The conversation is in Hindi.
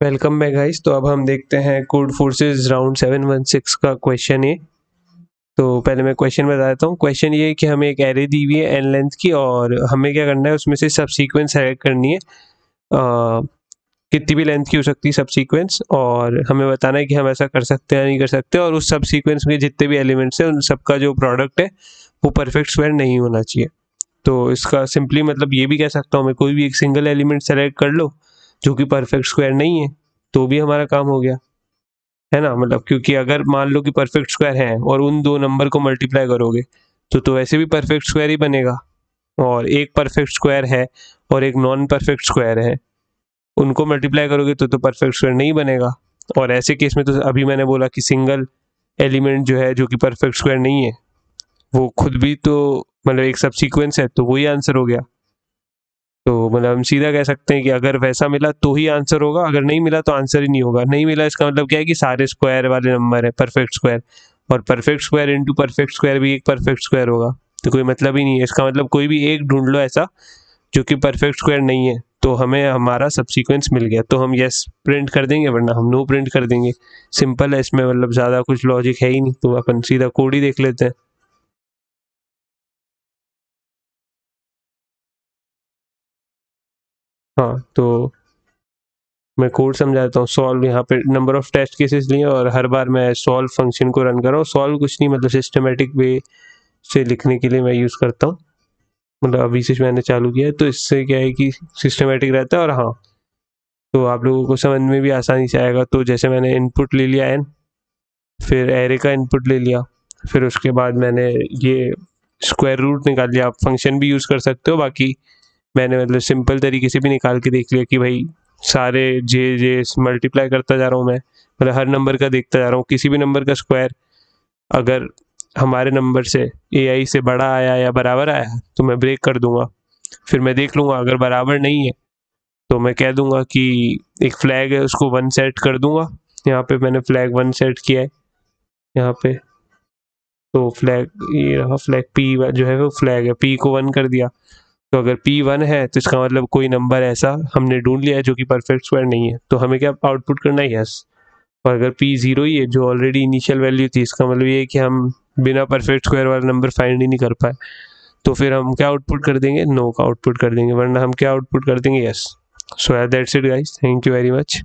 Welcome back guys. तो अब हम देखते हैं कोड फोर्सेस राउंड 716 का क्वेश्चन ये तो पहले मैं क्वेश्चन बता देता हूँ। क्वेश्चन ये है कि हमें एक एरे दी हुई है एन लेंथ की और हमें क्या करना है? उसमें से सब सीक्वेंस सेलेक्ट करनी है। कितनी भी लेंथ की हो सकती है सब सीक्वेंस और हमें बताना है कि हम ऐसा कर सकते हैं या नहीं कर सकते और उस सब सीक्वेंस में जितने भी एलिमेंट्स हैं, उन सबका जो प्रोडक्ट है, वो परफेक्ट स्क्वायर नहीं होना चाहिए। तो इसका सिंपली मतलब ये भी कह सकता हूँ, मैं कोई भी एक सिंगल एलिमेंट सेलेक्ट कर लो जो कि परफेक्ट स्क्वायर नहीं है तो भी हमारा काम हो गया। है ना? मतलब क्योंकि अगर मान लो कि परफेक्ट स्क्वायर है और उन दो नंबर को मल्टीप्लाई करोगे तो तो वैसे भी परफेक्ट स्क्वायर ही बनेगा। और एक परफेक्ट स्क्वायर है और एक नॉन परफेक्ट स्क्वायर है, उनको मल्टीप्लाई करोगे तो तो परफेक्ट स्क्वायर नहीं बनेगा। और ऐसे केस में तो अभी मैंने बोला कि सिंगल एलिमेंट जो है, जो कि परफेक्ट स्क्वायर नहीं है, वो खुद भी तो मतलब एक सब सीक्वेंस है तो वही आंसर हो गया। तो मतलब हम सीधा कह सकते हैं कि अगर वैसा मिला तो ही आंसर होगा, अगर नहीं मिला तो आंसर ही नहीं होगा। नहीं मिला इसका मतलब क्या है कि सारे स्क्वायर वाले नंबर है परफेक्ट स्क्वायर और perfect square into perfect square भी एक परफेक्ट स्क्वायर होगा। तो कोई मतलब ही नहीं है। इसका मतलब कोई भी एक ढूंढ लो ऐसा, जो कि परफेक्ट स्क्वायर नहीं है। तो हमें हमारा सबसीक्वेंस मिल गया। तो हम यस प्रिंट कर देंगे, वरना हम नो प्रिंट कर देंगे। सिंपल है, इसमें मतलब ज़्यादा कुछ लॉजिक है ही नहीं। तो अपन सीधा कोड ही देख लेते हैं। हाँ तो मैं कोड समझाता हूँ। सॉल्व यहाँ पे नंबर ऑफ़ टेस्ट केसेस लिए और हर बार मैं सॉल्व फ़ंक्शन को रन कर रहा हूँ। सॉल्व कुछ नहीं मतलब सिस्टमेटिक वे से लिखने के लिए मैं यूज़ करता हूँ। मतलब अभी से मैंने चालू किया है तो इससे क्या है कि सिस्टमेटिक रहता है और हाँ तो आप लोगों को समझ में भी आसानी से आएगा। तो जैसे मैंने इनपुट ले लिया एन फिर एरे का इनपुट ले लिया, फिर उसके बाद मैंने ये स्क्वायर रूट निकाल लिया। आप फ़ंक्शन भी यूज़ कर सकते हो, बाकी मैंने मतलब सिंपल तरीके से भी निकाल के देख लिया कि भाई सारे जे जे मल्टीप्लाई करता जा रहा हूँ मैं। मतलब हर नंबर का देखता जा रहा हूँ, किसी भी नंबर का स्क्वायर अगर हमारे नंबर से ए आई से बड़ा आया या बराबर आया तो मैं ब्रेक कर दूँगा। फिर मैं देख लूँगा, अगर बराबर नहीं है तो मैं कह दूँगा कि एक फ्लैग है, उसको वन सेट कर दूँगा। यहाँ पे मैंने फ्लैग वन सेट किया है। यहाँ पे तो फ्लैग ये रहा फ्लैग पी जो है वो फ्लैग है। पी को वन कर दिया। तो अगर पी वन है तो इसका मतलब कोई नंबर ऐसा हमने ढूंढ लिया है जो कि परफेक्ट स्क्वायर नहीं है। तो हमें क्या आउटपुट करना है? यस और अगर पी ज़ीरो ही है, जो ऑलरेडी इनिशियल वैल्यू थी, इसका मतलब ये है कि हम बिना परफेक्ट स्क्वायर वाला नंबर फाइंड ही नहीं कर पाए। तो फिर हम क्या आउटपुट कर देंगे? नो का आउटपुट कर देंगे, वरना हम क्या आउटपुट कर देंगे? Yes so that's it guys thank you very much